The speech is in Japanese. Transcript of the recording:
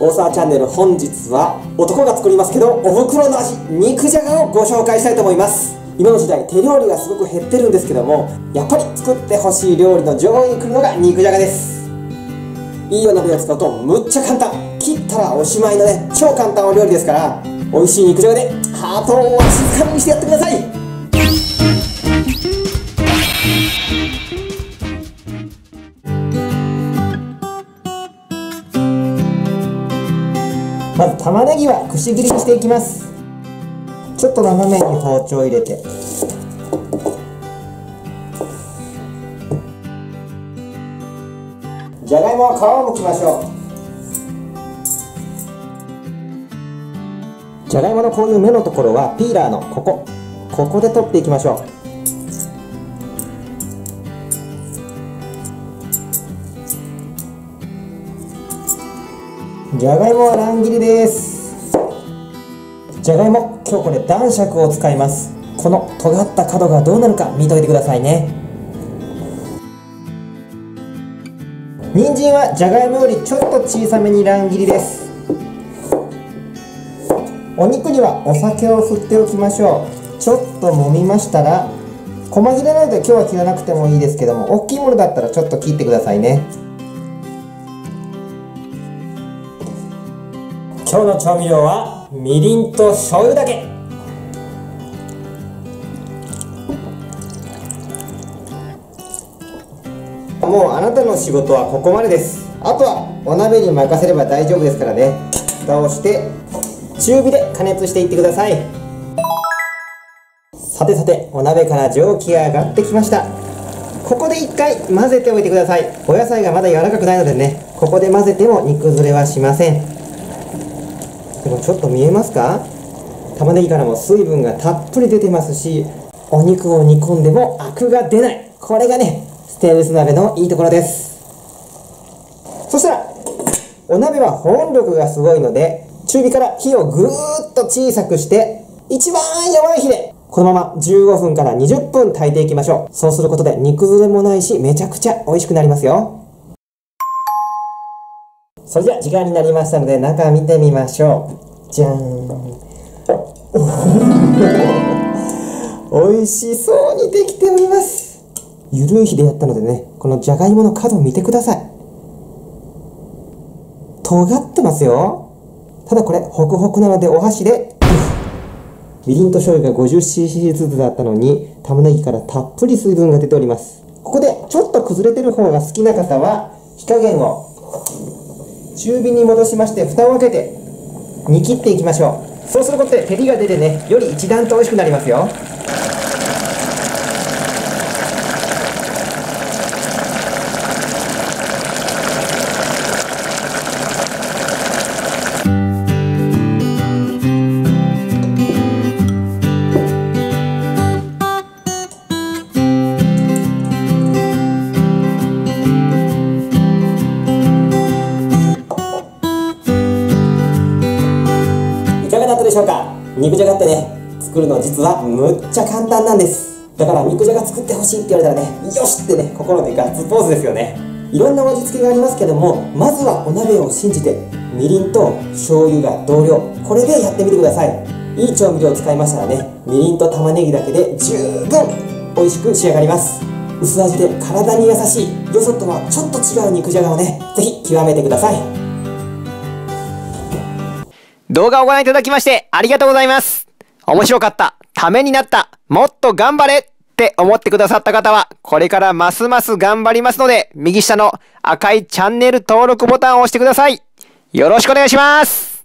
大沢チャンネル本日は男が作りますけどお袋の味肉じゃがをご紹介したいと思います。今の時代手料理がすごく減ってるんですけどもやっぱり作ってほしい料理の上位に来るのが肉じゃがです。いいお鍋を使うとむっちゃ簡単。切ったらおしまいのね超簡単お料理ですから美味しい肉じゃがでハートをわしづかみにしてやってください。まず玉ねぎはくし切りにしていきます。ちょっと斜めに包丁を入れて。じゃがいもは皮を剥きましょう。じゃがいものこういう芽のところはピーラーのここ。ここで取っていきましょう。じゃがいもは乱切りです。じゃがいも今日これ男爵を使います。この尖った角がどうなるか見といてくださいね。人参はじゃがいもよりちょっと小さめに乱切りです。お肉にはお酒を振っておきましょう。ちょっと揉みましたら細切れなので今日は切らなくてもいいですけども大きいものだったらちょっと切ってくださいね。今日の調味料はみりんと醤油だけ。もうあなたの仕事はここまでです。あとはお鍋に任せれば大丈夫ですからね。蓋をして中火で加熱していってください。さてさてお鍋から蒸気が上がってきました。ここで一回混ぜておいてください。お野菜がまだ柔らかくないのでねここで混ぜても煮崩れはしません。でもちょっと見えますか？玉ねぎからも水分がたっぷり出てますしお肉を煮込んでもアクが出ない。これがねステンレス鍋のいいところです。そしたらお鍋は保温力がすごいので中火から火をぐーっと小さくして一番弱い火でこのまま15分から20分炊いていきましょう。そうすることで煮崩れもないしめちゃくちゃ美味しくなりますよ。それじゃ時間になりましたので中見てみましょう。じゃー。ん美味しそうにできております。ゆるい火でやったのでねこのじゃがいもの角を見てください。尖ってますよ。ただこれホクホクなのでお箸でみりんと醤油が 50cc ずつだったのに玉ねぎからたっぷり水分が出ております。ここでちょっと崩れてる方が好きな方は火加減を中火に戻しまして蓋を開けて煮切っていきましょう。そうすることで照りが出てねより一段と美味しくなりますよ。肉じゃがってね作るの実はむっちゃ簡単なんです。だから肉じゃが作ってほしいって言われたらねよしってね心でガッツポーズですよね。いろんな味付けがありますけどもまずはお鍋を信じてみりんと醤油が同量。これでやってみてください。いい調味料を使いましたらねみりんと玉ねぎだけで十分美味しく仕上がります。薄味で体に優しい。よそとはちょっと違う肉じゃがをねぜひ極めてください。動画をご覧いただきましてありがとうございます。面白かった、ためになった、もっと頑張れって思ってくださった方は、これからますます頑張りますので、右下の赤いチャンネル登録ボタンを押してください。よろしくお願いします。